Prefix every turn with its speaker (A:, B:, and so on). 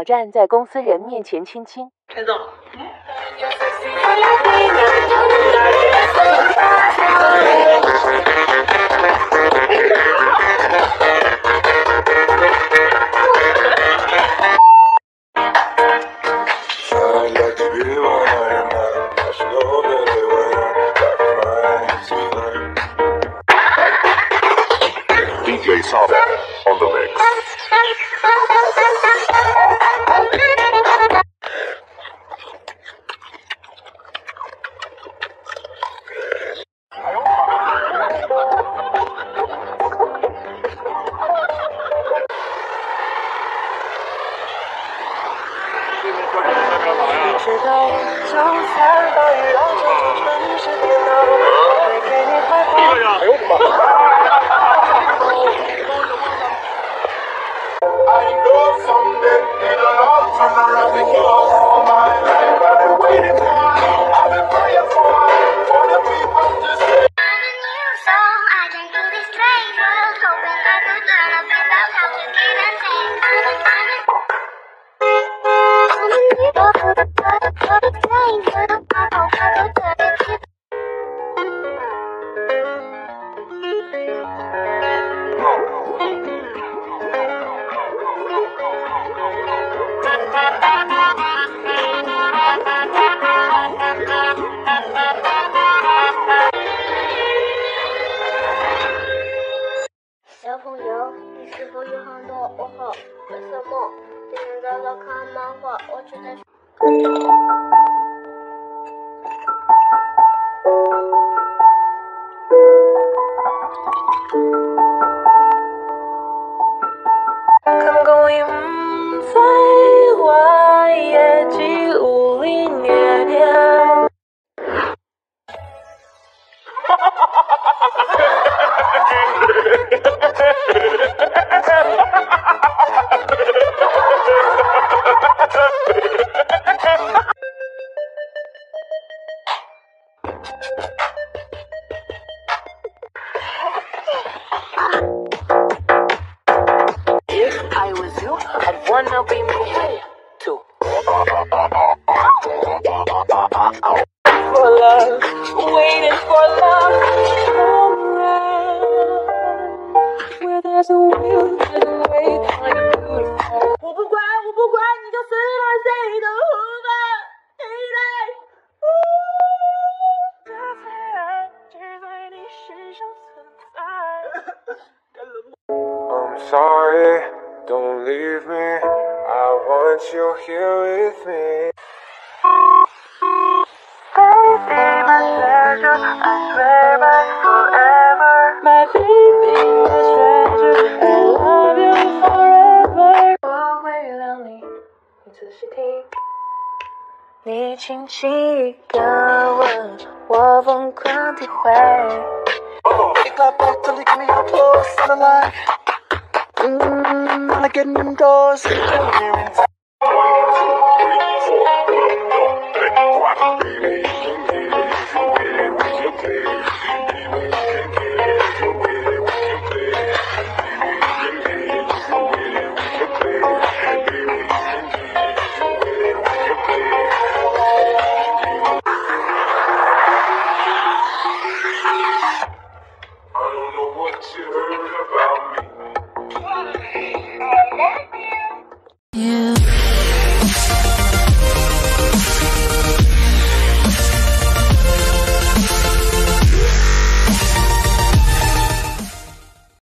A: 挑战在公司人面前亲亲。陈总，
B: 知
C: 道就算大雨让这座城市颠倒，我会给你怀抱。哎呦我的妈！
D: 小朋友，你是否有很多噩耗？为什么？今天早上看漫画，我觉得。
C: wanna be me too. For love, waiting for love. Around. Where there's a will, there's a way, kind of beautiful. 我不管，我不管，你就撕了谁的胡吧，嘿嘞。这最爱只在你身上存在。 I'm
E: sorry, don't leave me. I want you here with me.
C: Baby, my treasure, I swear by forever. My baby, my treasure, I love you forever. 我会原谅你，你仔细听。你轻轻一个吻，我疯狂体会。 Big clap back till you give me your close on the line. Mmm, I like getting indoors. I
E: don't know what you heard about